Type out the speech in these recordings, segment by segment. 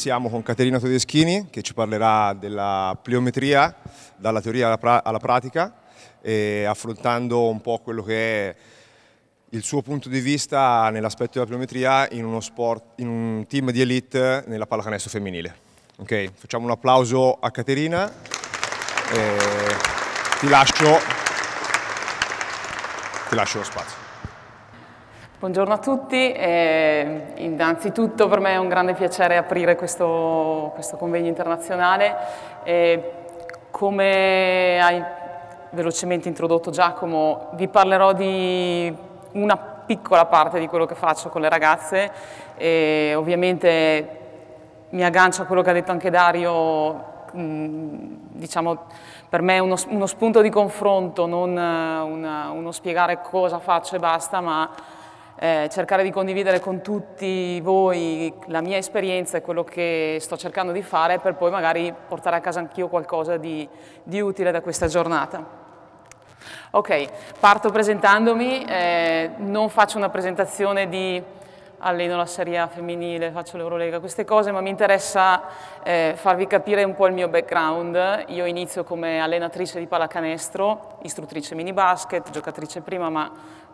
iniziamo con Caterina Todeschini che ci parlerà della pliometria, dalla teoria alla, pra alla pratica, affrontando un po' quello che è il suo punto di vista nell'aspetto della pliometria in, sport, in un team di elite nella pallacanestro femminile. Okay, facciamo un applauso a Caterina. E ti lascio, ti lascio lo spazio. Buongiorno a tutti, eh, innanzitutto per me è un grande piacere aprire questo, questo convegno internazionale. Eh, come hai velocemente introdotto Giacomo, vi parlerò di una piccola parte di quello che faccio con le ragazze e ovviamente mi aggancio a quello che ha detto anche Dario, diciamo per me è uno, uno spunto di confronto, non una, uno spiegare cosa faccio e basta, ma eh, cercare di condividere con tutti voi la mia esperienza e quello che sto cercando di fare per poi magari portare a casa anch'io qualcosa di, di, utile da questa giornata. Ok, parto presentandomi, eh, non faccio una presentazione di alleno la Serie A femminile, faccio l'Eurolega, queste cose, ma mi interessa eh, farvi capire un po' il mio background. Io inizio come allenatrice di pallacanestro, istruttrice mini basket, giocatrice prima, ma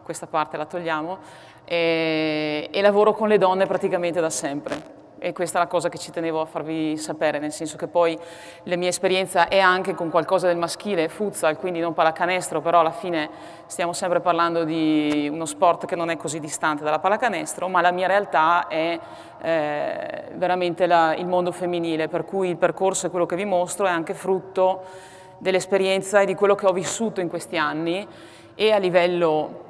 questa parte la togliamo, e, e lavoro con le donne praticamente da sempre. E questa è la cosa che ci tenevo a farvi sapere, nel senso che poi la mia esperienza è anche con qualcosa del maschile, futsal, quindi non pallacanestro, però alla fine stiamo sempre parlando di uno sport che non è così distante dalla pallacanestro, ma la mia realtà è eh, veramente la, il mondo femminile, per cui il percorso e quello che vi mostro è anche frutto dell'esperienza e di quello che ho vissuto in questi anni e a livello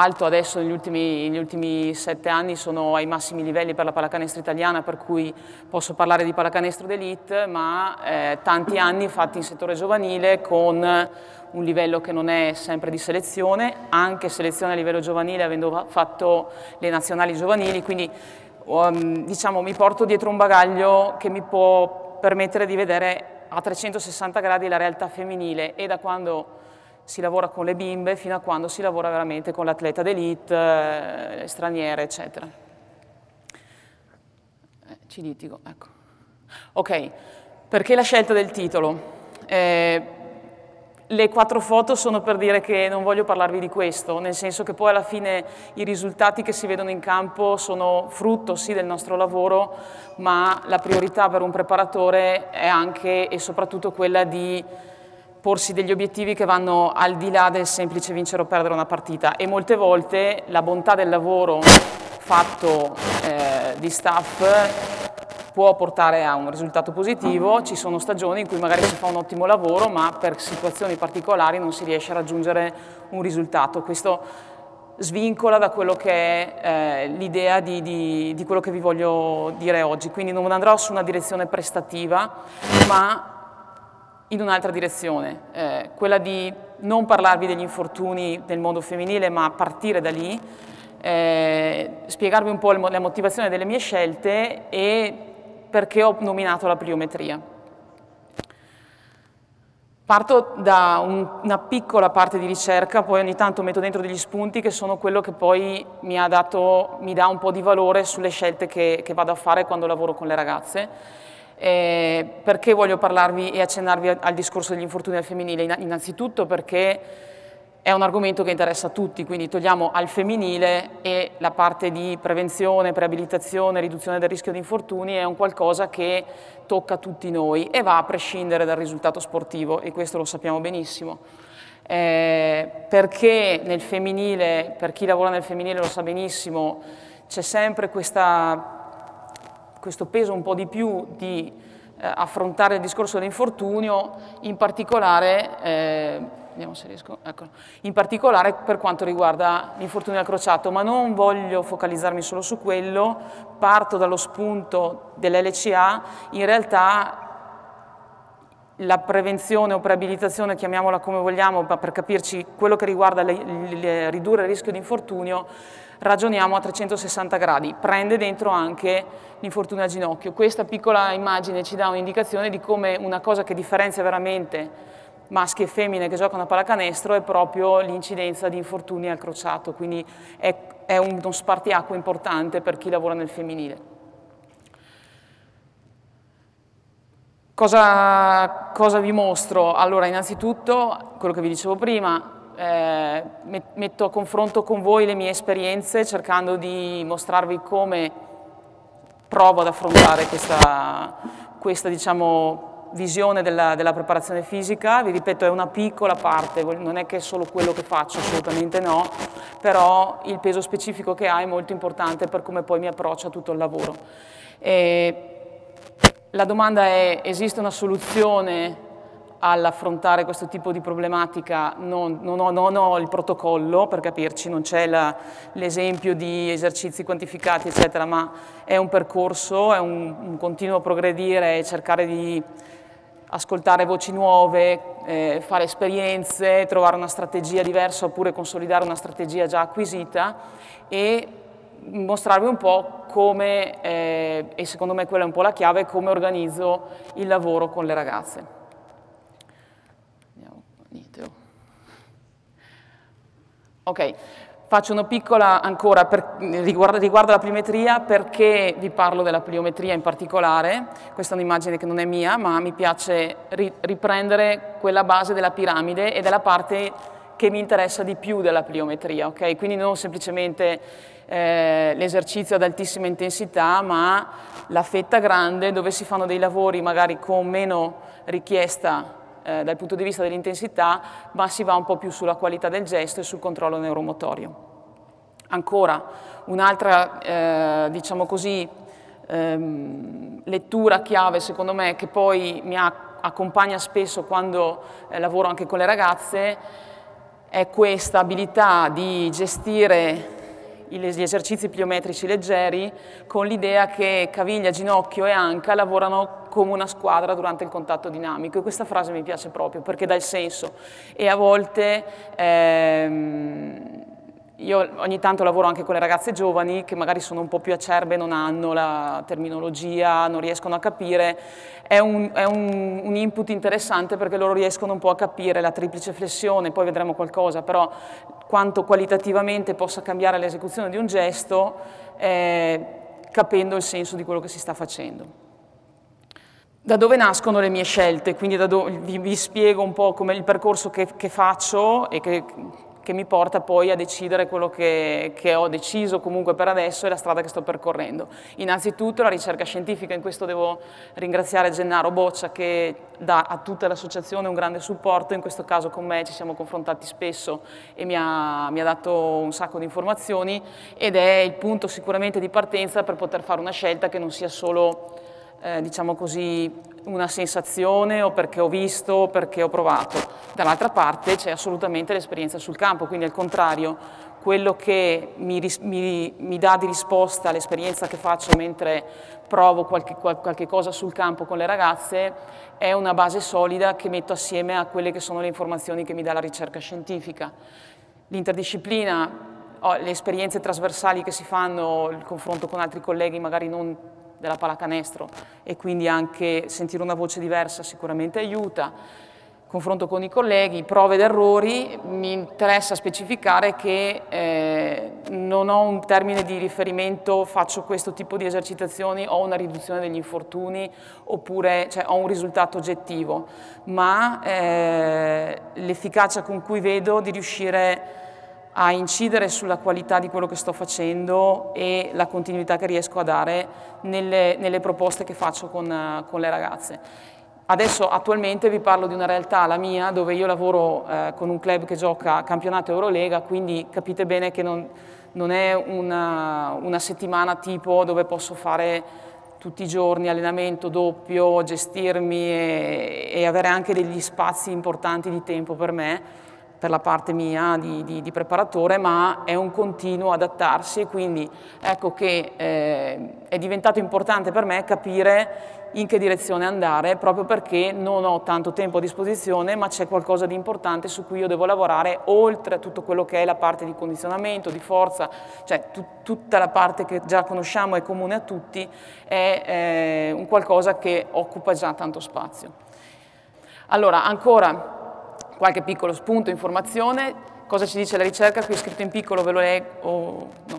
alto adesso negli ultimi, negli ultimi, sette anni sono ai massimi livelli per la pallacanestro italiana per cui posso parlare di pallacanestro d'elite ma eh, tanti anni fatti in settore giovanile con un livello che non è sempre di selezione, anche selezione a livello giovanile avendo fatto le nazionali giovanili, quindi um, diciamo mi porto dietro un bagaglio che mi può permettere di vedere a 360 gradi la realtà femminile e da quando si lavora con le bimbe fino a quando si lavora veramente con l'atleta d'elite, eh, straniere, eccetera. Eh, ci litigo, ecco. Ok, perché la scelta del titolo? Eh, le quattro foto sono per dire che non voglio parlarvi di questo, nel senso che poi alla fine i risultati che si vedono in campo sono frutto sì del nostro lavoro, ma la priorità per un preparatore è anche e soprattutto quella di porsi degli obiettivi che vanno al di là del semplice vincere o perdere una partita. E molte volte la bontà del lavoro fatto eh, di staff può portare a un risultato positivo, ci sono stagioni in cui magari si fa un ottimo lavoro ma per situazioni particolari non si riesce a raggiungere un risultato. Questo svincola da quello che è eh, l'idea di, di, di quello che vi voglio dire oggi, quindi non andrò su una direzione prestativa ma in un'altra direzione, eh, quella di non parlarvi degli infortuni del mondo femminile, ma partire da lì, eh, spiegarvi un po' la motivazione delle mie scelte e perché ho nominato la pliometria. Parto da un, una piccola parte di ricerca, poi ogni tanto metto dentro degli spunti che sono quello che poi mi, dato, mi dà un po' di valore sulle scelte che, che vado a fare quando lavoro con le ragazze eh, perché voglio parlarvi e accennarvi al discorso degli infortuni al femminile? Innanzitutto perché è un argomento che interessa a tutti, quindi togliamo al femminile e la parte di prevenzione, preabilitazione, riduzione del rischio di infortuni è un qualcosa che tocca tutti noi e va a prescindere dal risultato sportivo e questo lo sappiamo benissimo. Eh, perché nel femminile, per chi lavora nel femminile lo sa benissimo, c'è sempre questa questo peso un po' di più di eh, affrontare il discorso dell'infortunio, in particolare, eh, riesco, ecco, in particolare per quanto riguarda l'infortunio al crociato, ma non voglio focalizzarmi solo su quello, parto dallo spunto dell'LCA, in realtà la prevenzione o preabilitazione, chiamiamola come vogliamo, per capirci quello che riguarda le, le, ridurre il rischio di infortunio, ragioniamo a 360 gradi, prende dentro anche l'infortunio al ginocchio. Questa piccola immagine ci dà un'indicazione di come una cosa che differenzia veramente maschi e femmine che giocano a pallacanestro è proprio l'incidenza di infortuni al crociato, quindi è, è uno spartiacque importante per chi lavora nel femminile. Cosa, cosa vi mostro? Allora, innanzitutto, quello che vi dicevo prima, eh, metto a confronto con voi le mie esperienze cercando di mostrarvi come provo ad affrontare questa, questa diciamo, visione della, della, preparazione fisica, vi ripeto è una piccola parte, non è che è solo quello che faccio, assolutamente no, però il peso specifico che ha è molto importante per come poi mi approccio a tutto il lavoro. E la domanda è, esiste una soluzione all'affrontare questo tipo di problematica? Non, non, ho, non, ho, il protocollo, per capirci, non c'è l'esempio di esercizi quantificati, eccetera, ma è un percorso, è un, un continuo progredire e cercare di ascoltare voci nuove, eh, fare esperienze, trovare una strategia diversa oppure consolidare una strategia già acquisita e mostrarvi un po' come, eh, e secondo me quella è un po' la chiave, come organizzo il lavoro con le ragazze. Ok, faccio una piccola ancora per, riguardo, riguardo la pliometria perché vi parlo della pliometria in particolare, questa è un'immagine che non è mia ma mi piace ri, riprendere quella base della piramide e della parte che mi interessa di più della pliometria, ok? Quindi non semplicemente eh, l'esercizio ad altissima intensità, ma la fetta grande dove si fanno dei lavori magari con meno richiesta eh, dal punto di vista dell'intensità, ma si va un po' più sulla qualità del gesto e sul controllo neuromotorio. Ancora, un'altra, eh, diciamo così, ehm, lettura chiave secondo me che poi mi accompagna spesso quando eh, lavoro anche con le ragazze è questa abilità di gestire gli esercizi pliometrici leggeri con l'idea che caviglia, ginocchio e anca lavorano come una squadra durante il contatto dinamico. E questa frase mi piace proprio perché dà il senso. E a volte ehm, io ogni tanto lavoro anche con le ragazze giovani che magari sono un po' più acerbe, non hanno la terminologia, non riescono a capire, è, un, è un, un, input interessante perché loro riescono un po' a capire la triplice flessione, poi vedremo qualcosa, però quanto qualitativamente possa cambiare l'esecuzione di un gesto eh, capendo il senso di quello che si sta facendo. Da dove nascono le mie scelte? Quindi vi, vi, spiego un po' come il percorso che, che faccio e che che mi porta poi a decidere quello che, che, ho deciso comunque per adesso e la strada che sto percorrendo. Innanzitutto la ricerca scientifica, in questo devo ringraziare Gennaro Boccia che dà a tutta l'associazione un grande supporto, in questo caso con me ci siamo confrontati spesso e mi ha, mi ha dato un sacco di informazioni ed è il punto sicuramente di partenza per poter fare una scelta che non sia solo eh, diciamo così, una sensazione o perché ho visto o perché ho provato. Dall'altra parte c'è assolutamente l'esperienza sul campo, quindi al contrario, quello che mi, mi, mi dà di risposta all'esperienza che faccio mentre provo qualche, qualche cosa sul campo con le ragazze è una base solida che metto assieme a quelle che sono le informazioni che mi dà la ricerca scientifica. L'interdisciplina, le esperienze trasversali che si fanno, il confronto con altri colleghi magari non della pallacanestro e quindi anche sentire una voce diversa sicuramente aiuta. Confronto con i colleghi, prove ed errori, mi interessa specificare che eh, non ho un termine di riferimento, faccio questo tipo di esercitazioni, ho una riduzione degli infortuni oppure cioè, ho un risultato oggettivo, ma eh, l'efficacia con cui vedo di riuscire a incidere sulla qualità di quello che sto facendo e la continuità che riesco a dare nelle, nelle proposte che faccio con, con, le ragazze. Adesso attualmente vi parlo di una realtà, la mia, dove io lavoro eh, con un club che gioca campionato Eurolega, quindi capite bene che non, non è una, una settimana tipo dove posso fare tutti i giorni allenamento doppio, gestirmi e, e avere anche degli spazi importanti di tempo per me, per la parte mia di, di, di, preparatore, ma è un continuo adattarsi e quindi ecco che eh, è diventato importante per me capire in che direzione andare, proprio perché non ho tanto tempo a disposizione, ma c'è qualcosa di importante su cui io devo lavorare, oltre a tutto quello che è la parte di condizionamento, di forza, cioè tutta la parte che già conosciamo è comune a tutti, è eh, un qualcosa che occupa già tanto spazio. Allora, ancora qualche piccolo spunto, informazione, cosa ci dice la ricerca, qui è scritto in piccolo, ve lo leggo, oh, no,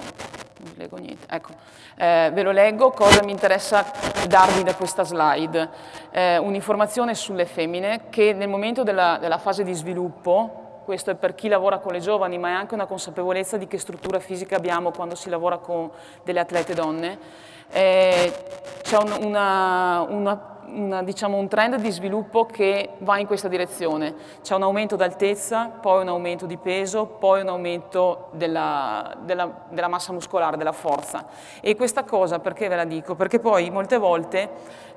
non leggo niente, Ecco, eh, ve lo leggo, cosa mi interessa darvi da questa slide. Eh, Un'informazione sulle femmine che nel momento della, della fase di sviluppo, questo è per chi lavora con le giovani, ma è anche una consapevolezza di che struttura fisica abbiamo quando si lavora con delle atlete donne, eh, c'è un, una, una una, diciamo, un trend di sviluppo che va in questa direzione. C'è un aumento d'altezza, poi un aumento di peso, poi un aumento della, della, della, massa muscolare, della forza. E questa cosa perché ve la dico? Perché poi molte volte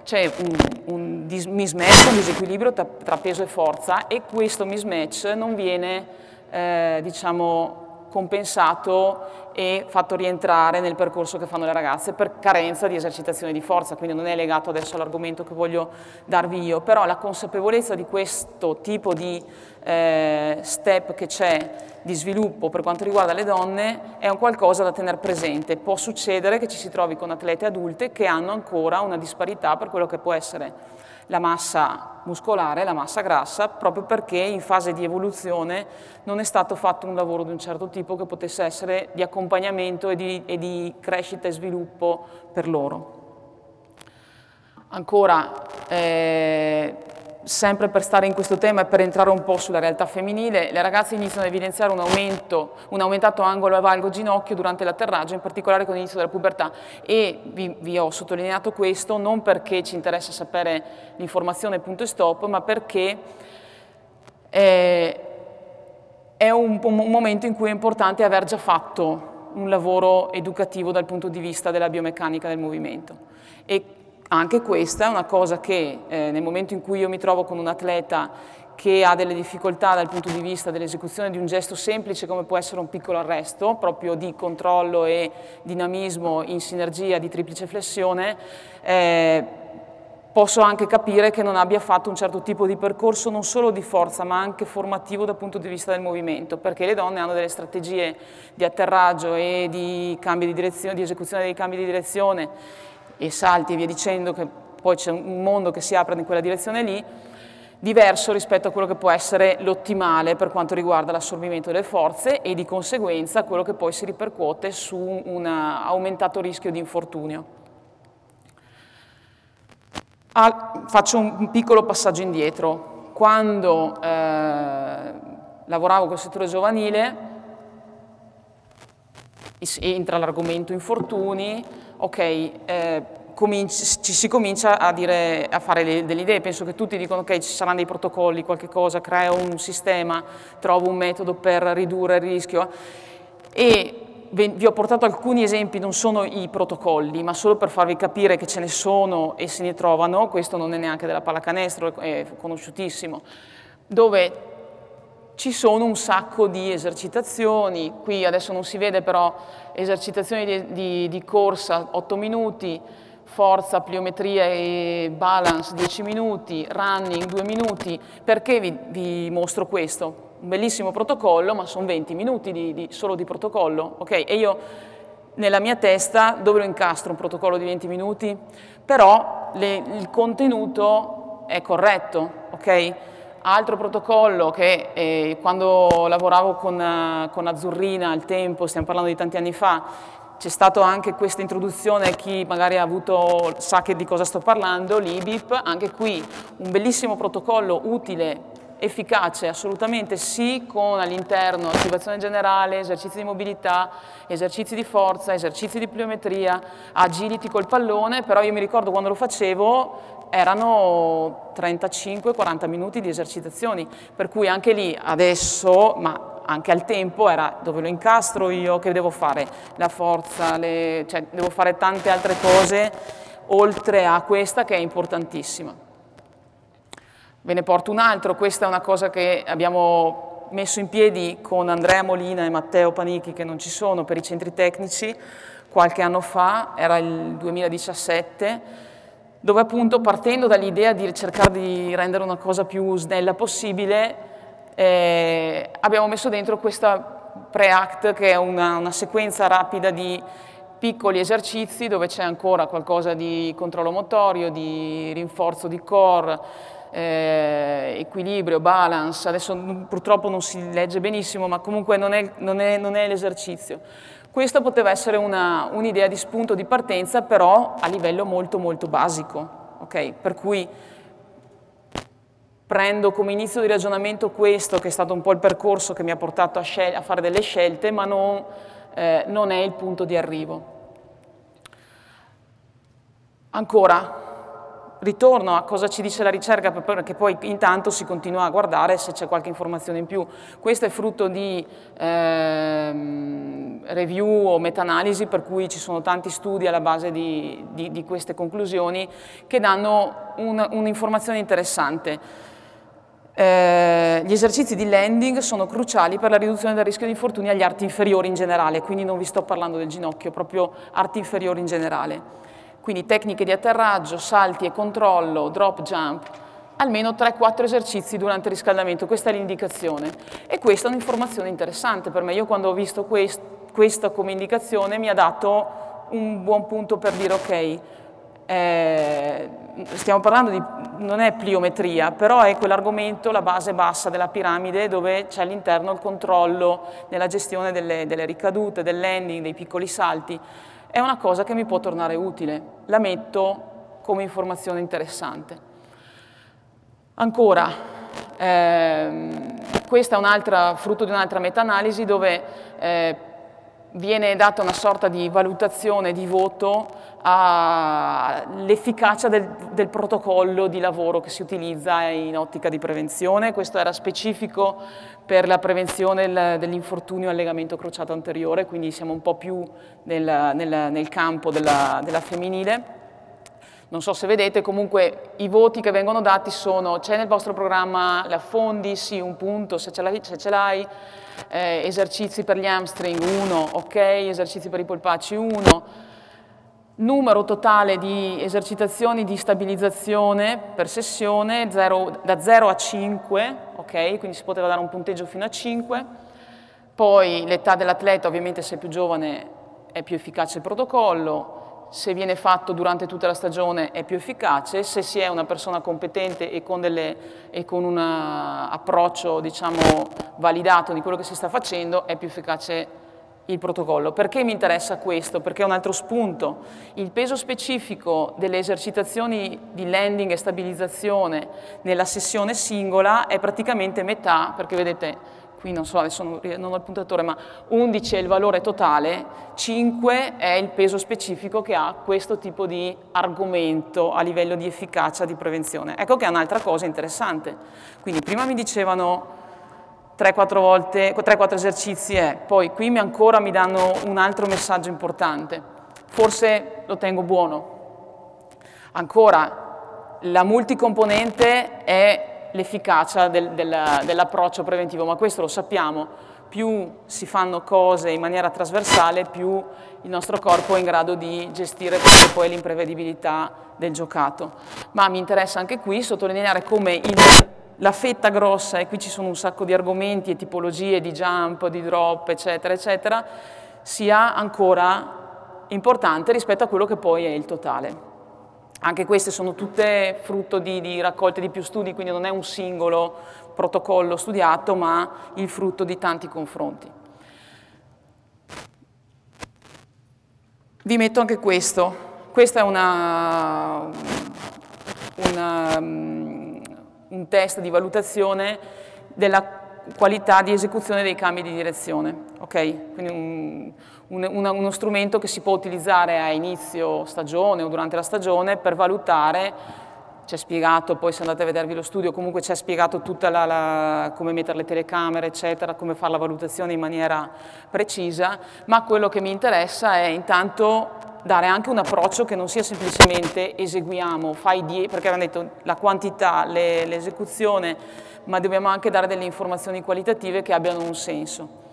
c'è un, un mismatch, un disequilibrio tra, tra, peso e forza e questo mismatch non viene, eh, diciamo, compensato e fatto rientrare nel percorso che fanno le ragazze per carenza di esercitazione di forza, quindi non è legato adesso all'argomento che voglio darvi io, però la consapevolezza di questo tipo di eh, step che c'è di sviluppo per quanto riguarda le donne è un qualcosa da tenere presente. Può succedere che ci si trovi con atlete adulte che hanno ancora una disparità per quello che può essere la massa muscolare, la massa grassa, proprio perché in fase di evoluzione non è stato fatto un lavoro di un certo tipo che potesse essere di accompagnamento e di, e di crescita e sviluppo per loro. Ancora, eh, sempre per stare in questo tema e per entrare un po' sulla realtà femminile, le ragazze iniziano ad evidenziare un, aumento, un aumentato angolo valgo ginocchio durante l'atterraggio, in particolare con l'inizio della pubertà e vi, vi, ho sottolineato questo non perché ci interessa sapere l'informazione punto e stop, ma perché eh, è un, un momento in cui è importante aver già fatto un lavoro educativo dal punto di vista della biomeccanica del movimento. E anche questa è una cosa che eh, nel momento in cui io mi trovo con un atleta che ha delle difficoltà dal punto di vista dell'esecuzione di un gesto semplice come può essere un piccolo arresto, proprio di controllo e dinamismo in sinergia di triplice flessione, eh, posso anche capire che non abbia fatto un certo tipo di percorso non solo di forza ma anche formativo dal punto di vista del movimento, perché le donne hanno delle strategie di atterraggio e di, di, di esecuzione dei cambi di direzione e salti e via dicendo, che poi c'è un mondo che si apre in quella direzione lì, diverso rispetto a quello che può essere l'ottimale per quanto riguarda l'assorbimento delle forze e di conseguenza quello che poi si ripercuote su un aumentato rischio di infortunio. Al, faccio un piccolo passaggio indietro. Quando eh, lavoravo col settore giovanile, entra l'argomento infortuni, ok, eh, ci si comincia a, dire, a fare le, delle idee, penso che tutti dicono ok ci saranno dei protocolli, qualche cosa, creo un sistema, trovo un metodo per ridurre il rischio. E vi ho portato alcuni esempi, non sono i protocolli, ma solo per farvi capire che ce ne sono e se ne trovano, questo non è neanche della pallacanestro, è conosciutissimo, dove ci sono un sacco di esercitazioni, qui adesso non si vede però esercitazioni di, di, di corsa 8 minuti, forza, pliometria e balance 10 minuti, running 2 minuti, perché vi, vi mostro questo? Un bellissimo protocollo, ma sono 20 minuti di, solo di protocollo, ok? E io nella mia testa dove lo incastro un protocollo di 20 minuti? Però le, il contenuto è corretto, ok? Altro protocollo che eh, quando lavoravo con, uh, con Azzurrina al tempo, stiamo parlando di tanti anni fa, c'è stata anche questa introduzione, chi magari ha avuto, sa che di cosa sto parlando, l'IBIP, anche qui un bellissimo protocollo utile, efficace, assolutamente sì, con all'interno attivazione generale, esercizi di mobilità, esercizi di forza, esercizi di pliometria, agility col pallone, però io mi ricordo quando lo facevo erano 35-40 minuti di esercitazioni, per cui anche lì adesso, ma anche al tempo era dove lo incastro io, che devo fare la forza, le, cioè devo fare tante altre cose oltre a questa che è importantissima. Ve ne porto un altro, questa è una cosa che abbiamo messo in piedi con Andrea Molina e Matteo Panichi che non ci sono per i centri tecnici qualche anno fa, era il 2017, dove appunto partendo dall'idea di cercare di rendere una cosa più snella possibile, eh, abbiamo messo dentro questa pre-act che è una, una sequenza rapida di piccoli esercizi dove c'è ancora qualcosa di controllo motorio, di rinforzo di core, eh, equilibrio, balance, adesso purtroppo non si legge benissimo, ma comunque non è, non è, non è l'esercizio. Questa poteva essere un'idea un di spunto di partenza, però a livello molto molto basico, okay? per cui prendo come inizio di ragionamento questo, che è stato un po' il percorso che mi ha portato a, a fare delle scelte, ma non, eh, non è il punto di arrivo. Ancora, ritorno a cosa ci dice la ricerca, perché poi intanto si continua a guardare se c'è qualche informazione in più. Questo è frutto di ehm, review o meta-analisi, per cui ci sono tanti studi alla base di, di, di queste conclusioni che danno un'informazione un interessante. Eh, gli esercizi di landing sono cruciali per la riduzione del rischio di infortuni agli arti inferiori in generale, quindi non vi sto parlando del ginocchio, proprio arti inferiori in generale quindi tecniche di atterraggio, salti e controllo, drop jump, almeno 3-4 esercizi durante il riscaldamento, questa è l'indicazione. E questa è un'informazione interessante per me, io quando ho visto quest questa come indicazione mi ha dato un buon punto per dire ok, eh, stiamo parlando di, non è pliometria, però è quell'argomento, la base bassa della piramide dove c'è all'interno il controllo nella gestione delle, delle ricadute, del landing, dei piccoli salti è una cosa che mi può tornare utile, la metto come informazione interessante. Ancora, ehm, questa è un'altra, frutto di un'altra meta-analisi dove eh, viene data una sorta di valutazione, di voto all'efficacia del, del, protocollo di lavoro che si utilizza in ottica di prevenzione. Questo era specifico per la prevenzione dell'infortunio al legamento crociato anteriore, quindi siamo un po' più nel, nel, nel campo della, della femminile. Non so se vedete, comunque i voti che vengono dati sono, c'è nel vostro programma la fondi, sì, un punto, se ce l'hai, eh, esercizi per gli hamstring, uno, ok, esercizi per i polpacci, uno, numero totale di esercitazioni di stabilizzazione per sessione, zero, da 0 a 5, ok, quindi si poteva dare un punteggio fino a 5, poi l'età dell'atleta, ovviamente se è più giovane è più efficace il protocollo, se viene fatto durante tutta la stagione è più efficace, se si è una persona competente e con, delle, e con un approccio diciamo, validato di quello che si sta facendo è più efficace il protocollo. Perché mi interessa questo? Perché è un altro spunto. Il peso specifico delle esercitazioni di landing e stabilizzazione nella sessione singola è praticamente metà, perché vedete qui non so, adesso non, ho il puntatore, ma 11 è il valore totale, 5 è il peso specifico che ha questo tipo di argomento a livello di efficacia di prevenzione. Ecco che è un'altra cosa interessante. Quindi prima mi dicevano 3-4 volte, 3-4 esercizi è, poi qui mi ancora mi danno un altro messaggio importante, forse lo tengo buono. Ancora, la multicomponente è l'efficacia del, del, dell'approccio preventivo, ma questo lo sappiamo, più si fanno cose in maniera trasversale, più il nostro corpo è in grado di gestire poi l'imprevedibilità del giocato. Ma mi interessa anche qui sottolineare come il, la fetta grossa, e qui ci sono un sacco di argomenti e tipologie di jump, di drop, eccetera, eccetera, sia ancora importante rispetto a quello che poi è il totale. Anche queste sono tutte frutto di, di, raccolte di più studi, quindi non è un singolo protocollo studiato, ma il frutto di tanti confronti. Vi metto anche questo. Questo è una, una, um, un test di valutazione della qualità di esecuzione dei cambi di direzione. Okay? Quindi un, un, una, uno strumento che si può utilizzare a inizio stagione o durante la stagione per valutare c'è spiegato, poi se andate a vedervi lo studio, comunque c'è spiegato tutta la, la, come mettere le telecamere, eccetera, come fare la valutazione in maniera precisa, ma quello che mi interessa è intanto dare anche un approccio che non sia semplicemente eseguiamo, fai 10, perché avevano detto la quantità, l'esecuzione, ma dobbiamo anche dare delle informazioni qualitative che abbiano un senso.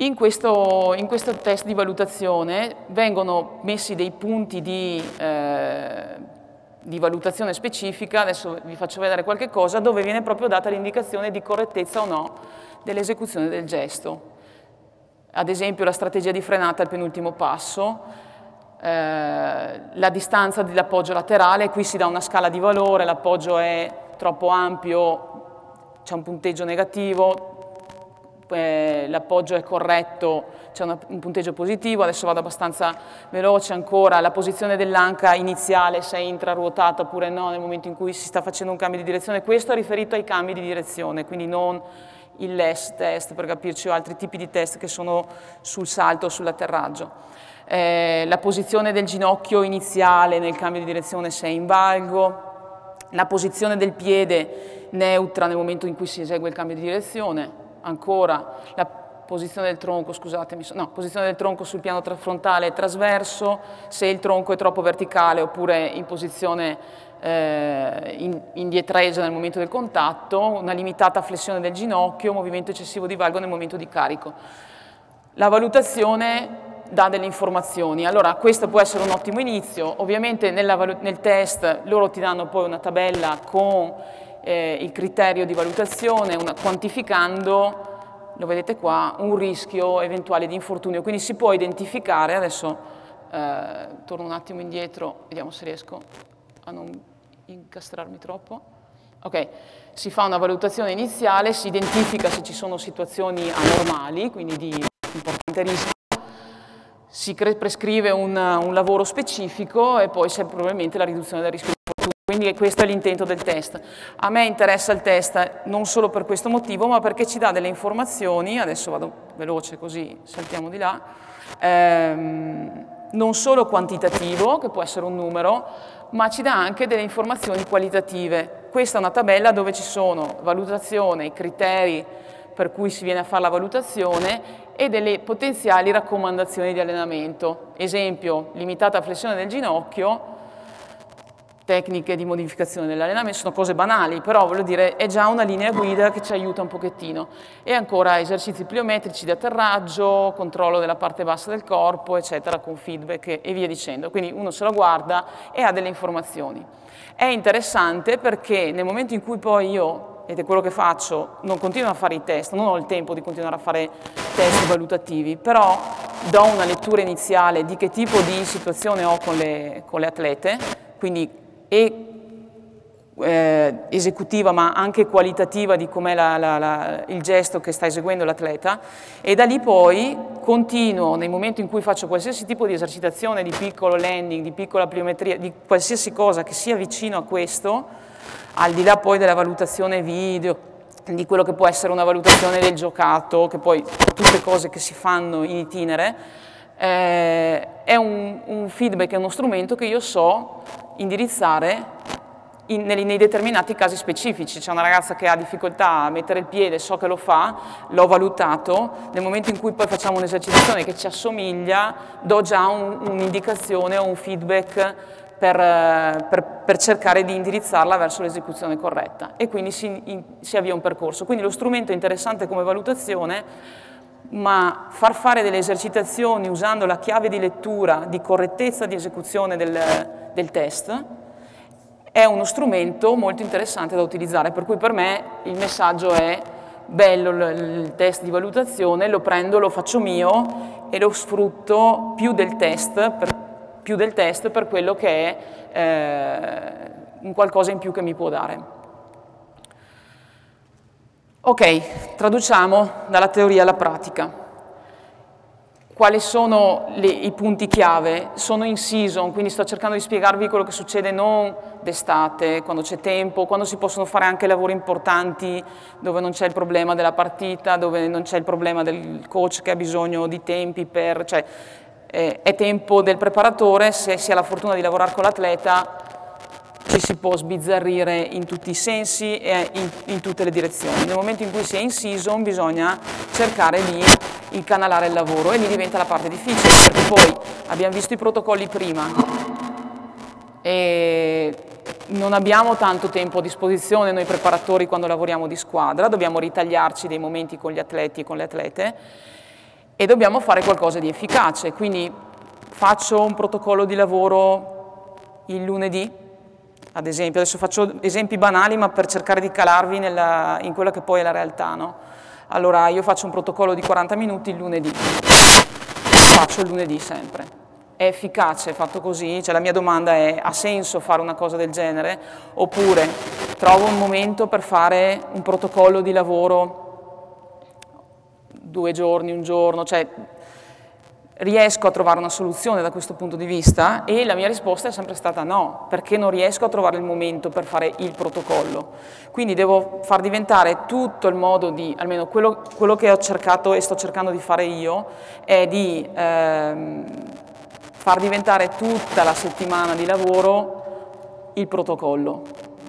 In questo, in questo, test di valutazione vengono messi dei punti di, eh, di, valutazione specifica, adesso vi faccio vedere qualche cosa, dove viene proprio data l'indicazione di correttezza o no dell'esecuzione del gesto. Ad esempio la strategia di frenata al penultimo passo, eh, la distanza dell'appoggio laterale, qui si dà una scala di valore, l'appoggio è troppo ampio c'è un punteggio negativo, l'appoggio è corretto, c'è un punteggio positivo, adesso vado abbastanza veloce ancora, la posizione dell'anca iniziale se è intraruotata oppure no nel momento in cui si sta facendo un cambio di direzione, questo è riferito ai cambi di direzione, quindi non il LES test per capirci o altri tipi di test che sono sul salto o sull'atterraggio. Eh, la posizione del ginocchio iniziale nel cambio di direzione se è in valgo, la posizione del piede neutra nel momento in cui si esegue il cambio di direzione, ancora la posizione del tronco, scusatemi, no, posizione del tronco sul piano frontale e trasverso, se il tronco è troppo verticale oppure in posizione eh, in, indietreggia nel momento del contatto, una limitata flessione del ginocchio, movimento eccessivo di valgo nel momento di carico. La valutazione dà delle informazioni, allora questo può essere un ottimo inizio, ovviamente nel test loro ti danno poi una tabella con eh, il criterio di valutazione, una, quantificando, lo vedete qua, un rischio eventuale di infortunio, quindi si può identificare, adesso eh, torno un attimo indietro, vediamo se riesco a non incastrarmi troppo. Ok, si fa una valutazione iniziale, si identifica se ci sono situazioni anormali, quindi di importante rischio, si prescrive un, un lavoro specifico e poi c'è probabilmente la riduzione del rischio di. Quindi questo è l'intento del test. A me interessa il test non solo per questo motivo, ma perché ci dà delle informazioni, adesso vado veloce così saltiamo di là, ehm, non solo quantitativo, che può essere un numero, ma ci dà anche delle informazioni qualitative. Questa è una tabella dove ci sono valutazione, i criteri per cui si viene a fare la valutazione e delle potenziali raccomandazioni di allenamento. Esempio, limitata flessione del ginocchio, tecniche di modificazione dell'allenamento, sono cose banali, però voglio dire è già una linea guida che ci aiuta un pochettino. E ancora esercizi pliometrici di atterraggio, controllo della parte bassa del corpo, eccetera, con feedback e via dicendo. Quindi uno se lo guarda e ha delle informazioni. È interessante perché nel momento in cui poi io, ed è quello che faccio, non continuo a fare i test, non ho il tempo di continuare a fare test valutativi, però do una lettura iniziale di che tipo di situazione ho con le, con le atlete, quindi e eh, esecutiva ma anche qualitativa di com'è il gesto che sta eseguendo l'atleta. E da lì poi continuo nel momento in cui faccio qualsiasi tipo di esercitazione, di piccolo landing, di piccola pliometria, di qualsiasi cosa che sia vicino a questo, al di là poi della valutazione video, di quello che può essere una valutazione del giocato, che poi tutte cose che si fanno in itinere, eh, è un, un feedback, è uno strumento che io so indirizzare in, nei, nei, determinati casi specifici. C'è una ragazza che ha difficoltà a mettere il piede, so che lo fa, l'ho valutato, nel momento in cui poi facciamo un'esercitazione che ci assomiglia, do già un'indicazione un o un feedback per, per, per, cercare di indirizzarla verso l'esecuzione corretta e quindi si, in, si avvia un percorso. Quindi lo strumento interessante come valutazione, ma far fare delle esercitazioni usando la chiave di lettura di correttezza di esecuzione del, del test è uno strumento molto interessante da utilizzare, per cui per me il messaggio è bello il test di valutazione, lo prendo, lo faccio mio e lo sfrutto più del test per, più del test per quello che è eh, un qualcosa in più che mi può dare. Ok, traduciamo dalla teoria alla pratica. Quali sono le, i punti chiave? Sono in season, quindi sto cercando di spiegarvi quello che succede non d'estate, quando c'è tempo, quando si possono fare anche lavori importanti dove non c'è il problema della partita, dove non c'è il problema del coach che ha bisogno di tempi per... Cioè, eh, è tempo del preparatore, se si ha la fortuna di lavorare con l'atleta ci si può sbizzarrire in tutti i sensi e in, in, tutte le direzioni. Nel momento in cui si è in season bisogna cercare di incanalare il lavoro e lì diventa la parte difficile perché poi abbiamo visto i protocolli prima e non abbiamo tanto tempo a disposizione noi preparatori quando lavoriamo di squadra, dobbiamo ritagliarci dei momenti con gli atleti e con le atlete e dobbiamo fare qualcosa di efficace, quindi faccio un protocollo di lavoro il lunedì, ad esempio, adesso faccio esempi banali ma per cercare di calarvi nella, in quella che poi è la realtà, no? Allora io faccio un protocollo di 40 minuti il lunedì, faccio il lunedì sempre. È efficace fatto così? Cioè la mia domanda è, ha senso fare una cosa del genere? Oppure trovo un momento per fare un protocollo di lavoro due giorni, un giorno, cioè riesco a trovare una soluzione da questo punto di vista e la mia risposta è sempre stata no, perché non riesco a trovare il momento per fare il protocollo. Quindi devo far diventare tutto il modo di, almeno quello, quello che ho cercato e sto cercando di fare io, è di ehm, far diventare tutta la settimana di lavoro il protocollo.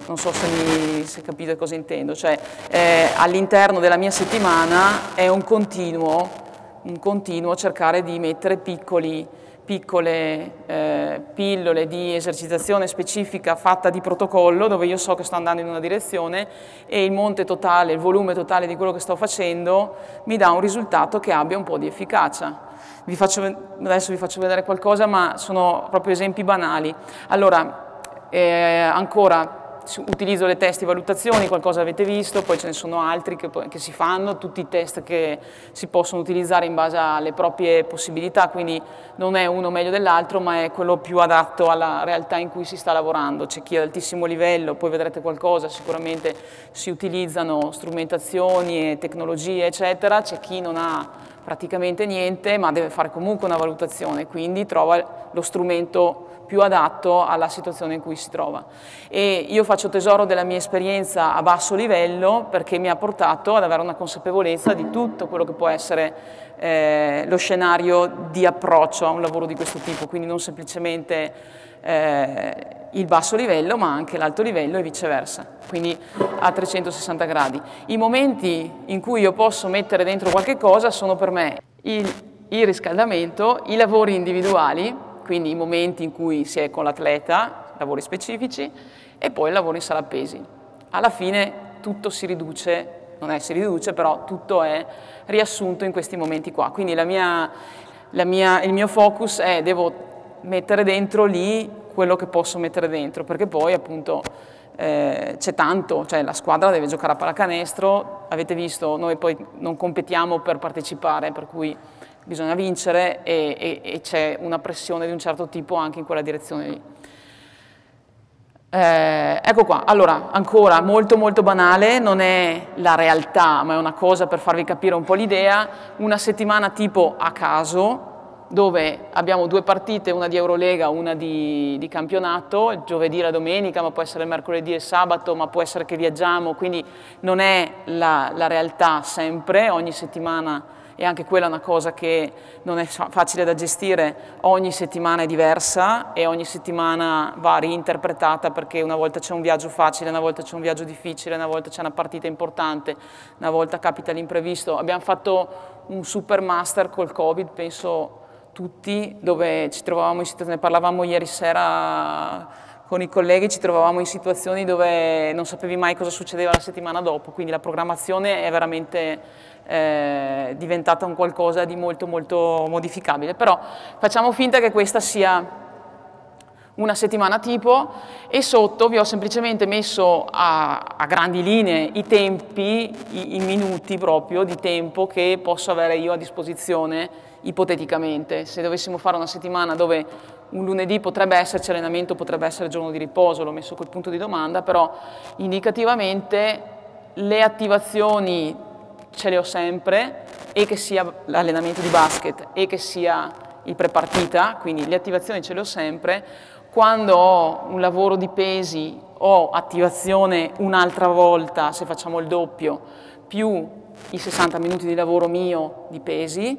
Non so se, mi, se capite cosa intendo, cioè eh, all'interno della mia settimana è un continuo un continuo cercare di mettere piccoli, piccole eh, pillole di esercitazione specifica fatta di protocollo dove io so che sto andando in una direzione e il monte totale, il volume totale di quello che sto facendo mi dà un risultato che abbia un po' di efficacia. Vi faccio, adesso vi faccio vedere qualcosa ma sono proprio esempi banali. Allora, eh, ancora utilizzo le test di valutazioni, qualcosa avete visto, poi ce ne sono altri che, che, si fanno, tutti i test che si possono utilizzare in base alle proprie possibilità, quindi non è uno meglio dell'altro, ma è quello più adatto alla realtà in cui si sta lavorando. C'è chi è ad altissimo livello, poi vedrete qualcosa, sicuramente si utilizzano strumentazioni e tecnologie, eccetera, c'è chi non ha praticamente niente, ma deve fare comunque una valutazione, quindi trova lo strumento più adatto alla situazione in cui si trova. E io faccio tesoro della mia esperienza a basso livello perché mi ha portato ad avere una consapevolezza di tutto quello che può essere eh, lo scenario di approccio a un lavoro di questo tipo, quindi non semplicemente eh, il basso livello ma anche l'alto livello e viceversa, quindi a 360 gradi. I momenti in cui io posso mettere dentro qualche cosa sono per me il, il riscaldamento, i lavori individuali, quindi i momenti in cui si è con l'atleta, lavori specifici, e poi il lavoro in sala pesi. Alla fine tutto si riduce, non è si riduce, però tutto è riassunto in questi momenti qua. Quindi la mia, la mia, il mio focus è devo mettere dentro lì quello che posso mettere dentro, perché poi appunto eh, c'è tanto, cioè la squadra deve giocare a pallacanestro, avete visto, noi poi non competiamo per partecipare, per cui bisogna vincere e, e, e c'è una pressione di un certo tipo anche in quella direzione lì. Eh, ecco qua, allora, ancora molto molto banale, non è la realtà, ma è una cosa per farvi capire un po' l'idea, una settimana tipo a caso, dove abbiamo due partite, una di Eurolega, una di, di campionato, giovedì e la domenica, ma può essere mercoledì e sabato, ma può essere che viaggiamo, quindi non è la, la realtà sempre, ogni settimana e anche quella è una cosa che non è facile da gestire, ogni settimana è diversa e ogni settimana va reinterpretata perché una volta c'è un viaggio facile, una volta c'è un viaggio difficile, una volta c'è una partita importante, una volta capita l'imprevisto. Abbiamo fatto un super master col Covid, penso tutti, dove ci trovavamo in situazione, parlavamo ieri sera con i colleghi, ci trovavamo in situazioni dove non sapevi mai cosa succedeva la settimana dopo, quindi la programmazione è veramente diventata un qualcosa di molto molto modificabile, però facciamo finta che questa sia una settimana tipo e sotto vi ho semplicemente messo a, a grandi linee i tempi, i, i, minuti proprio di tempo che posso avere io a disposizione ipoteticamente. Se dovessimo fare una settimana dove un lunedì potrebbe esserci allenamento, potrebbe essere giorno di riposo, l'ho messo quel punto di domanda, però indicativamente le attivazioni ce le ho sempre e che sia l'allenamento di basket e che sia il prepartita, quindi le attivazioni ce le ho sempre, quando ho un lavoro di pesi ho attivazione un'altra volta, se facciamo il doppio, più i 60 minuti di lavoro mio di pesi,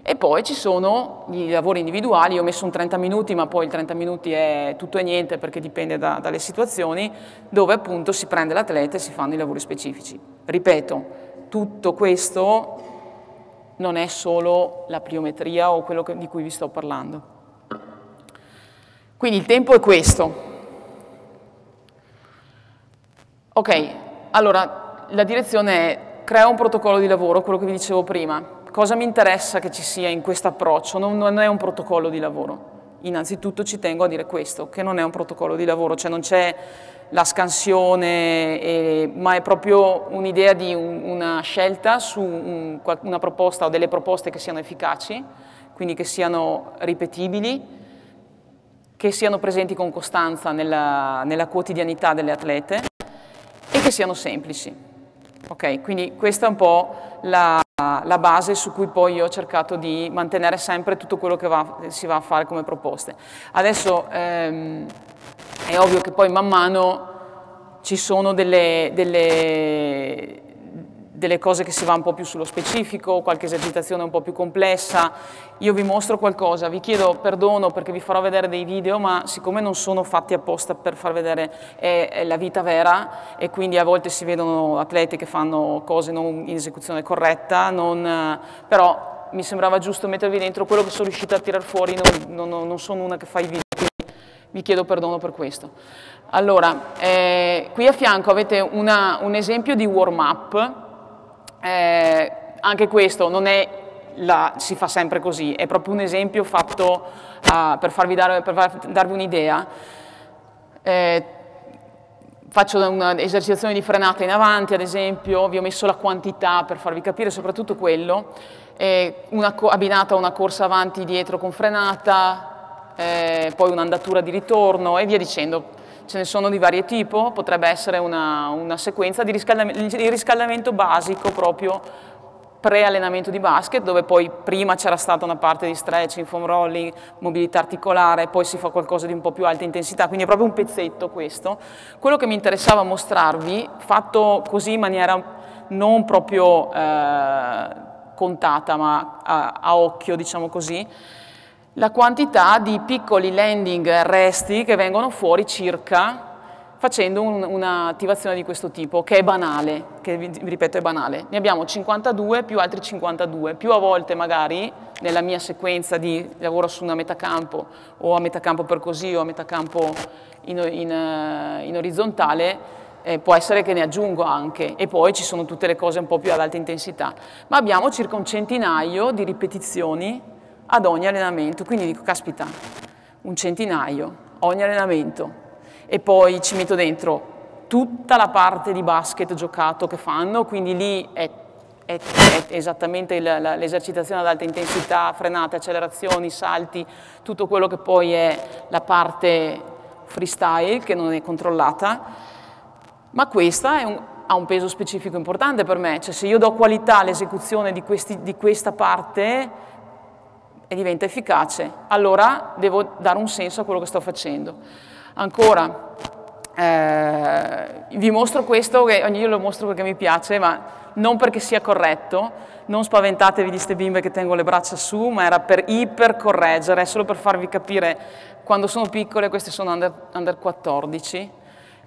e poi ci sono i lavori individuali, io ho messo un 30 minuti, ma poi il 30 minuti è tutto e niente perché dipende da, dalle situazioni, dove appunto si prende l'atleta e si fanno i lavori specifici. Ripeto, tutto questo non è solo la pliometria o quello di cui vi sto parlando. Quindi il tempo è questo. Ok, allora la direzione è crea un protocollo di lavoro, quello che vi dicevo prima. Cosa mi interessa che ci sia in questo approccio? Non, non è un protocollo di lavoro. Innanzitutto ci tengo a dire questo, che non è un protocollo di lavoro, cioè non c'è la scansione, eh, ma è proprio un'idea di un, una scelta su un, una proposta o delle proposte che siano efficaci, quindi che siano ripetibili, che siano presenti con costanza nella, nella quotidianità delle atlete e che siano semplici. Ok, quindi questa è un po' la, la, base su cui poi io ho cercato di mantenere sempre tutto quello che va, si va a fare come proposte. Adesso ehm, è ovvio che poi man mano ci sono delle, delle delle cose che si va un po' più sullo specifico, qualche esercitazione un po' più complessa. Io vi mostro qualcosa, vi chiedo perdono perché vi farò vedere dei video, ma siccome non sono fatti apposta per far vedere è la vita vera e quindi a volte si vedono atleti che fanno cose non in esecuzione corretta, non, però mi sembrava giusto mettervi dentro quello che sono riuscita a tirar fuori, non, non, non sono una che fa i video, quindi vi chiedo perdono per questo. Allora, eh, qui a fianco avete una, un esempio di warm-up eh, anche questo non è la, si fa sempre così, è proprio un esempio fatto uh, per, farvi dare, per darvi un'idea. Eh, faccio un'esercitazione di frenata in avanti, ad esempio, vi ho messo la quantità per farvi capire soprattutto quello, eh, una, abbinata a una corsa avanti e dietro con frenata, eh, poi un'andatura di ritorno e via dicendo ce ne sono di vario tipo, potrebbe essere una, una sequenza di riscaldamento, riscaldamento basico proprio pre-allenamento di basket, dove poi prima c'era stata una parte di stretching, foam rolling, mobilità articolare, poi si fa qualcosa di un po' più alta intensità, quindi è proprio un pezzetto questo. Quello che mi interessava mostrarvi, fatto così in maniera non proprio eh, contata, ma a, a occhio, diciamo così, la quantità di piccoli landing arresti che vengono fuori circa facendo un, un'attivazione di questo tipo, che è banale, che vi, ripeto è banale. Ne abbiamo 52 più altri 52, più a volte magari nella mia sequenza di lavoro su una metacampo o a metacampo per così o a metacampo in, in, eh, in orizzontale, eh, può essere che ne aggiungo anche e poi ci sono tutte le cose un po' più ad alta intensità. Ma abbiamo circa un centinaio di ripetizioni ad ogni allenamento. Quindi dico, caspita, un centinaio, ogni allenamento. E poi ci metto dentro tutta la parte di basket giocato che fanno, quindi lì è, è, è esattamente l'esercitazione ad alta intensità, frenate, accelerazioni, salti, tutto quello che poi è la parte freestyle che non è controllata, ma questa un, ha un peso specifico importante per me, cioè se io do qualità all'esecuzione di, di questa parte e diventa efficace, allora devo dare un senso a quello che sto facendo. Ancora, eh, vi mostro questo, io lo mostro perché mi piace, ma non perché sia corretto, non spaventatevi di queste bimbe che tengo le braccia su, ma era per ipercorreggere, solo per farvi capire, quando sono piccole, queste sono under, under 14,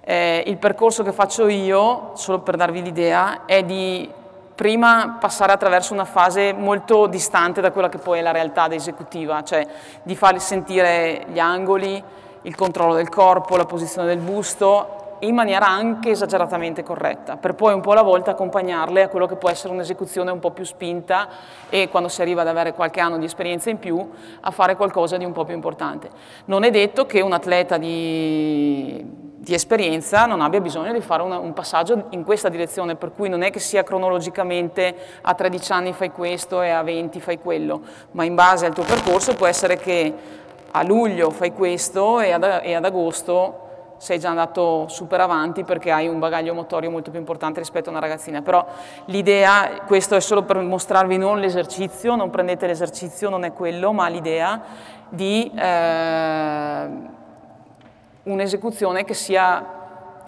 eh, il percorso che faccio io, solo per darvi l'idea, è di prima passare attraverso una fase molto distante da quella che poi è la realtà esecutiva, cioè di farli sentire gli angoli, il controllo del corpo, la posizione del busto, in maniera anche esageratamente corretta, per poi un po' alla volta accompagnarle a quello che può essere un'esecuzione un po' più spinta e quando si arriva ad avere qualche anno di esperienza in più a fare qualcosa di un po' più importante. Non è detto che un atleta di di esperienza non abbia bisogno di fare una, un passaggio in questa direzione, per cui non è che sia cronologicamente a 13 anni fai questo e a 20 fai quello, ma in base al tuo percorso può essere che a luglio fai questo e ad, e ad agosto sei già andato super avanti perché hai un bagaglio motorio molto più importante rispetto a una ragazzina, però l'idea, questo è solo per mostrarvi non l'esercizio, non prendete l'esercizio, non è quello, ma l'idea di... Eh, un'esecuzione che sia,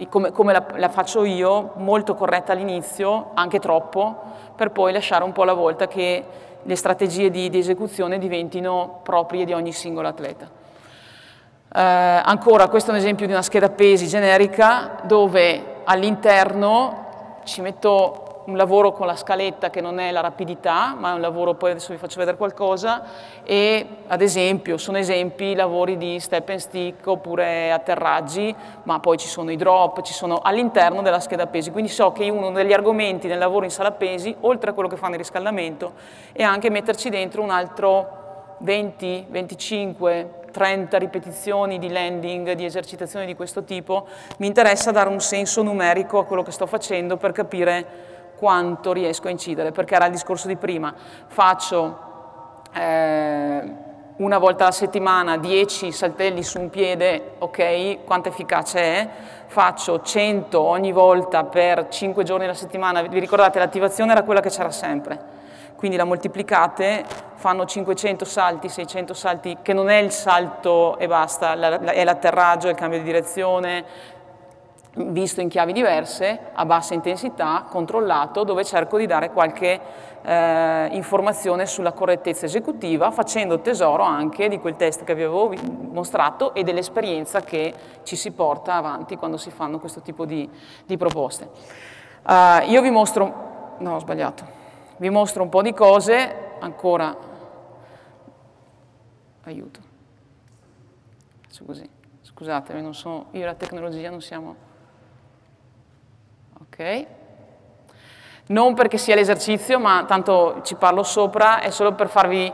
come, come la, la, faccio io, molto corretta all'inizio, anche troppo, per poi lasciare un po' la volta che le strategie di, di esecuzione diventino proprie di ogni singolo atleta. Eh, ancora, questo è un esempio di una scheda pesi generica dove all'interno ci metto un lavoro con la scaletta che non è la rapidità, ma è un lavoro, poi adesso vi faccio vedere qualcosa, e ad esempio, sono esempi lavori di step and stick oppure atterraggi, ma poi ci sono i drop, ci sono all'interno della scheda pesi, quindi so che uno degli argomenti nel lavoro in sala pesi, oltre a quello che fa nel riscaldamento, è anche metterci dentro un altro 20, 25, 30 ripetizioni di landing, di esercitazioni di questo tipo, mi interessa dare un senso numerico a quello che sto facendo per capire quanto riesco a incidere, perché era il discorso di prima, faccio eh, una volta alla settimana 10 saltelli su un piede, ok, quanto efficace è? Faccio 100 ogni volta per 5 giorni alla settimana, vi ricordate l'attivazione era quella che c'era sempre, quindi la moltiplicate, fanno 500 salti, 600 salti, che non è il salto e basta, è l'atterraggio, è il cambio di direzione, visto in chiavi diverse, a bassa intensità, controllato, dove cerco di dare qualche eh, informazione sulla correttezza esecutiva, facendo tesoro anche di quel test che vi avevo mostrato e dell'esperienza che ci si porta avanti quando si fanno questo tipo di, di proposte. Uh, io vi mostro, no ho sbagliato, vi mostro un po' di cose, ancora, aiuto, faccio così, scusatemi, non sono, io e la tecnologia non siamo ok? Non perché sia l'esercizio, ma tanto ci parlo sopra, è solo per farvi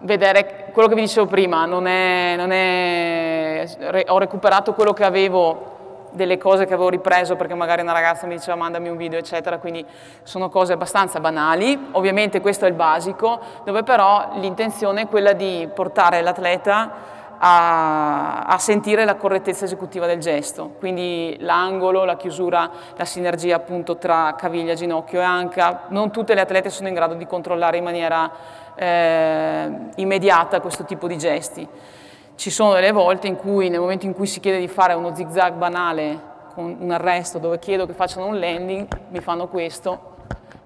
vedere quello che vi dicevo prima, non è, non è, ho recuperato quello che avevo delle cose che avevo ripreso perché magari una ragazza mi diceva mandami un video eccetera, quindi sono cose abbastanza banali, ovviamente questo è il basico, dove però l'intenzione è quella di portare l'atleta a, a, sentire la correttezza esecutiva del gesto, quindi l'angolo, la chiusura, la sinergia appunto tra caviglia, ginocchio e anca, non tutte le atlete sono in grado di controllare in maniera eh, immediata questo tipo di gesti. Ci sono delle volte in cui nel momento in cui si chiede di fare uno zigzag banale con un arresto dove chiedo che facciano un landing, mi fanno questo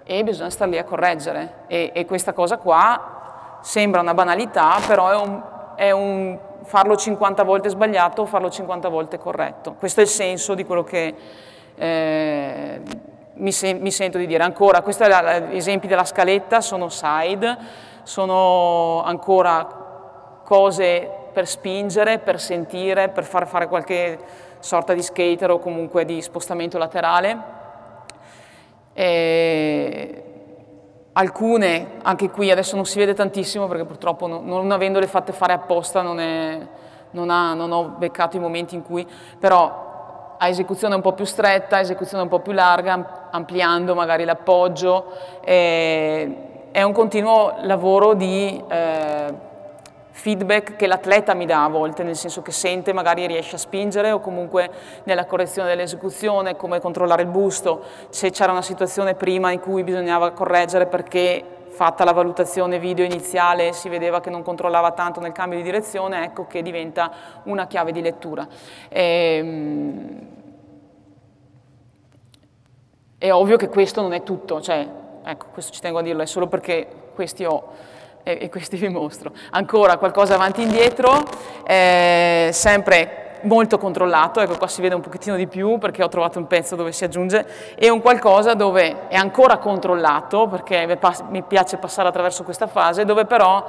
e bisogna stare lì a correggere e, e questa cosa qua sembra una banalità però è un, è un farlo 50 volte sbagliato o farlo 50 volte corretto. Questo è il senso di quello che eh, mi, se mi, sento di dire. Ancora, questi esempi della scaletta sono side, sono ancora cose per spingere, per sentire, per far fare qualche sorta di skater o comunque di spostamento laterale. E Alcune, anche qui adesso non si vede tantissimo perché purtroppo non, non avendole fatte fare apposta non, è, non, ha, non, ho beccato i momenti in cui, però a esecuzione un po' più stretta, a esecuzione un po' più larga, ampliando magari l'appoggio, è un continuo lavoro di eh, feedback che l'atleta mi dà a volte, nel senso che sente, magari riesce a spingere o comunque nella correzione dell'esecuzione, come controllare il busto, se c'era una situazione prima in cui bisognava correggere perché fatta la valutazione video iniziale si vedeva che non controllava tanto nel cambio di direzione, ecco che diventa una chiave di lettura. E, ehm, è ovvio che questo non è tutto, cioè, ecco, questo ci tengo a dirlo, è solo perché questi ho e, e questi vi mostro. Ancora qualcosa avanti e indietro, eh, sempre molto controllato, ecco qua si vede un pochettino di più perché ho trovato un pezzo dove si aggiunge, e un qualcosa dove è ancora controllato, perché mi piace passare attraverso questa fase, dove però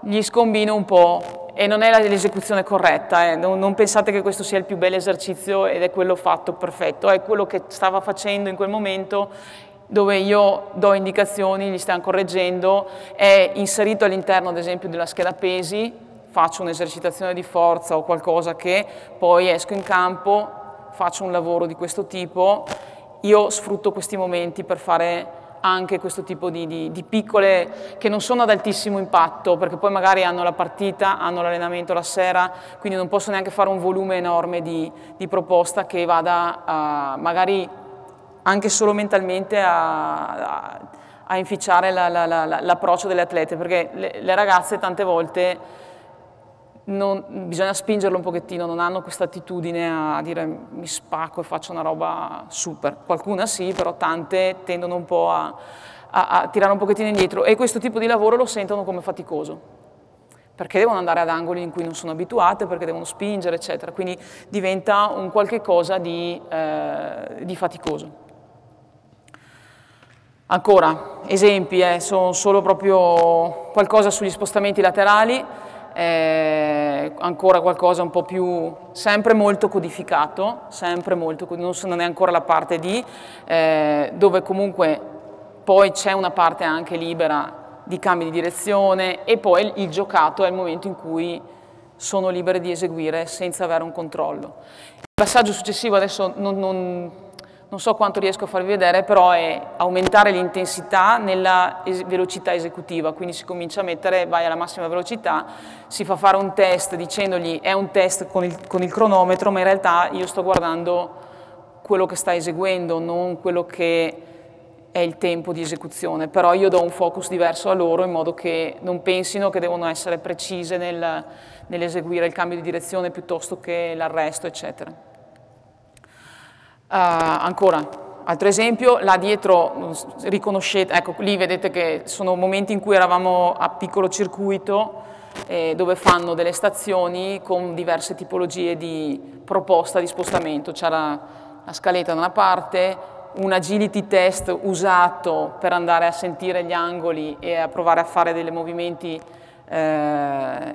gli scombino un po' e non è l'esecuzione corretta, eh. non, non, pensate che questo sia il più bel esercizio ed è quello fatto perfetto, è quello che stava facendo in quel momento dove io do indicazioni, gli stiamo correggendo, è inserito all'interno ad esempio della scheda pesi, faccio un'esercitazione di forza o qualcosa che poi esco in campo, faccio un lavoro di questo tipo, io sfrutto questi momenti per fare anche questo tipo di, di, di, piccole che non sono ad altissimo impatto perché poi magari hanno la partita, hanno l'allenamento la sera, quindi non posso neanche fare un volume enorme di, di proposta che vada a magari anche solo mentalmente a, a, a inficiare l'approccio delle atlete, perché le, le ragazze tante volte non, bisogna spingerlo un pochettino, non hanno questa attitudine a dire mi spacco e faccio una roba super. Qualcuna sì, però tante tendono un po' a, a, a, tirare un pochettino indietro e questo tipo di lavoro lo sentono come faticoso, perché devono andare ad angoli in cui non sono abituate, perché devono spingere, eccetera. Quindi diventa un qualche cosa di, eh, di faticoso. Ancora, esempi, eh, sono solo proprio qualcosa sugli spostamenti laterali, eh, ancora qualcosa un po' più, sempre molto codificato, sempre molto, non è ancora la parte di, eh, dove comunque poi c'è una parte anche libera di cambi di direzione e poi il giocato è il momento in cui sono libere di eseguire senza avere un controllo. Il passaggio successivo adesso non, non non so quanto riesco a farvi vedere, però è aumentare l'intensità nella es velocità esecutiva, quindi si comincia a mettere, vai alla massima velocità, si fa fare un test dicendogli è un test con il, con il cronometro, ma in realtà io sto guardando quello che sta eseguendo, non quello che è il tempo di esecuzione, però io do un focus diverso a loro in modo che non pensino che devono essere precise nel, nell'eseguire il cambio di direzione piuttosto che l'arresto, eccetera. Uh, ancora, altro esempio, là dietro riconoscete, ecco lì vedete che sono momenti in cui eravamo a piccolo circuito eh, dove fanno delle stazioni con diverse tipologie di proposta di spostamento, c'era la scaletta da una parte, un agility test usato per andare a sentire gli angoli e a provare a fare dei movimenti eh,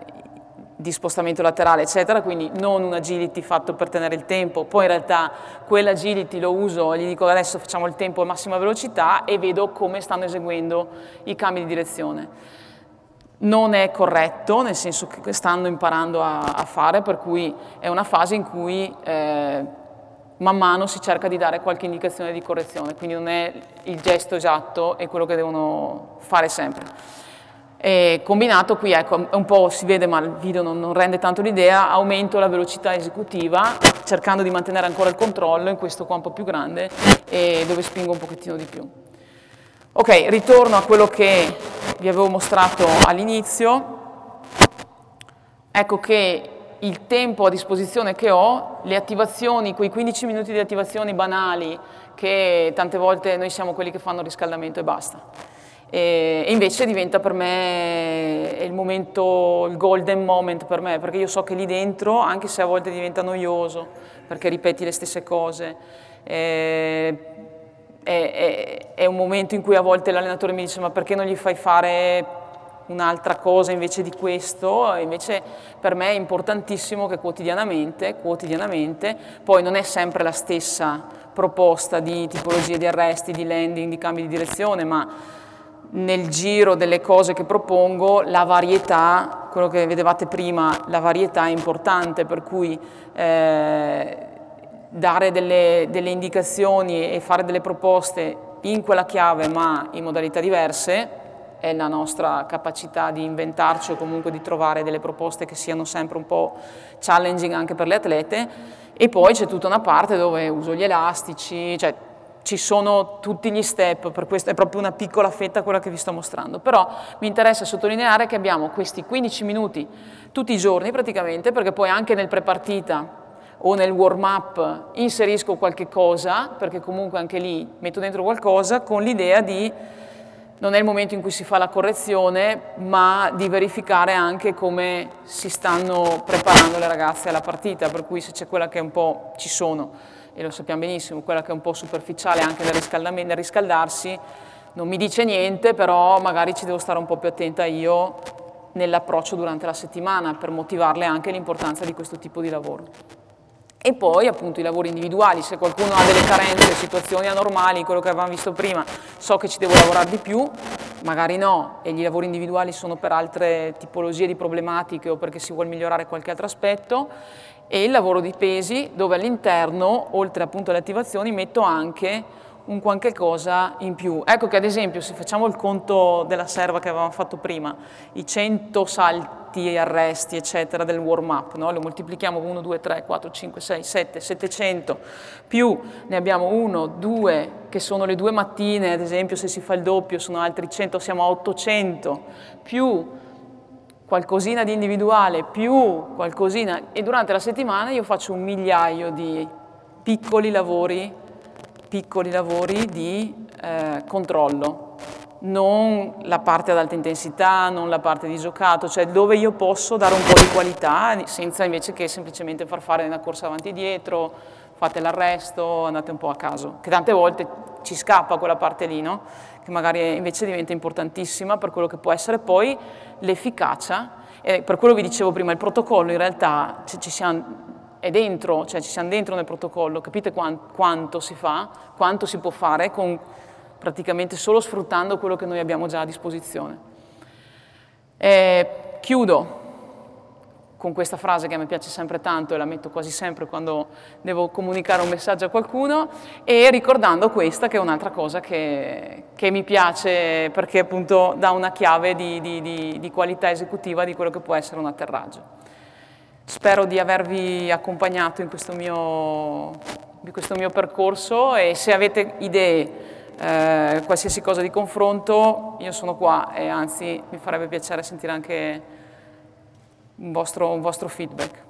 di spostamento laterale, eccetera, quindi non un agility fatto per tenere il tempo, poi in realtà quell'agility lo uso, gli dico adesso facciamo il tempo a massima velocità e vedo come stanno eseguendo i cambi di direzione. Non è corretto, nel senso che stanno imparando a, a fare, per cui è una fase in cui eh, man mano si cerca di dare qualche indicazione di correzione, quindi non è il gesto esatto e quello che devono fare sempre. E combinato qui, ecco, un po' si vede ma il video non, non rende tanto l'idea, aumento la velocità esecutiva cercando di mantenere ancora il controllo in questo qua un po' più grande e dove spingo un pochettino di più. Ok, ritorno a quello che vi avevo mostrato all'inizio. Ecco che il tempo a disposizione che ho, le attivazioni, quei 15 minuti di attivazioni banali che tante volte noi siamo quelli che fanno riscaldamento e basta e invece diventa per me il momento, il golden moment per me, perché io so che lì dentro, anche se a volte diventa noioso, perché ripeti le stesse cose, è, è, è un momento in cui a volte l'allenatore mi dice ma perché non gli fai fare un'altra cosa invece di questo, invece per me è importantissimo che quotidianamente, quotidianamente, poi non è sempre la stessa proposta di tipologie di arresti, di landing, di cambi di direzione, ma nel giro delle cose che propongo la varietà, quello che vedevate prima, la varietà è importante, per cui eh, dare delle, delle, indicazioni e fare delle proposte in quella chiave ma in modalità diverse è la nostra capacità di inventarci o comunque di trovare delle proposte che siano sempre un po' challenging anche per le atlete. E poi c'è tutta una parte dove uso gli elastici, cioè ci sono tutti gli step, per questo è proprio una piccola fetta quella che vi sto mostrando, però mi interessa sottolineare che abbiamo questi 15 minuti tutti i giorni praticamente, perché poi anche nel prepartita o nel warm up inserisco qualche cosa, perché comunque anche lì metto dentro qualcosa con l'idea di non è il momento in cui si fa la correzione, ma di verificare anche come si stanno preparando le ragazze alla partita, per cui se c'è quella che è un po' ci sono e lo sappiamo benissimo, quella che è un po' superficiale anche nel, nel riscaldarsi, non mi dice niente, però magari ci devo stare un po' più attenta io nell'approccio durante la settimana per motivarle anche l'importanza di questo tipo di lavoro. E poi appunto i lavori individuali, se qualcuno ha delle carenze, situazioni anormali, quello che avevamo visto prima, so che ci devo lavorare di più, magari no, e gli lavori individuali sono per altre tipologie di problematiche o perché si vuole migliorare qualche altro aspetto, e il lavoro di pesi dove all'interno, oltre appunto alle attivazioni, metto anche un qualche cosa in più. Ecco che ad esempio se facciamo il conto della serva che avevamo fatto prima, i 100 salti, arresti eccetera del warm up, no? lo moltiplichiamo 1, 2, 3, 4, 5, 6, 7, 700, più ne abbiamo 1, 2 che sono le due mattine, ad esempio se si fa il doppio sono altri 100, siamo a 800, più qualcosina di individuale più qualcosina e durante la settimana io faccio un migliaio di piccoli lavori, piccoli lavori di eh, controllo, non la parte ad alta intensità, non la parte di giocato, cioè dove io posso dare un po' di qualità senza invece che semplicemente far fare una corsa avanti e dietro, fate l'arresto, andate un po' a caso, che tante volte ci scappa quella parte lì, no? che magari invece diventa importantissima per quello che può essere poi l'efficacia. E per quello vi dicevo prima, il protocollo in realtà ci siamo, è dentro, cioè ci siamo dentro nel protocollo, capite quanto, si fa, quanto si può fare con praticamente solo sfruttando quello che noi abbiamo già a disposizione. E chiudo con questa frase che a me piace sempre tanto e la metto quasi sempre quando devo comunicare un messaggio a qualcuno e ricordando questa che è un'altra cosa che, che, mi piace perché appunto dà una chiave di, di, di, di qualità esecutiva di quello che può essere un atterraggio. Spero di avervi accompagnato in questo mio, in questo mio percorso e se avete idee, eh, qualsiasi cosa di confronto, io sono qua e anzi mi farebbe piacere sentire anche un vostro, un vostro feedback.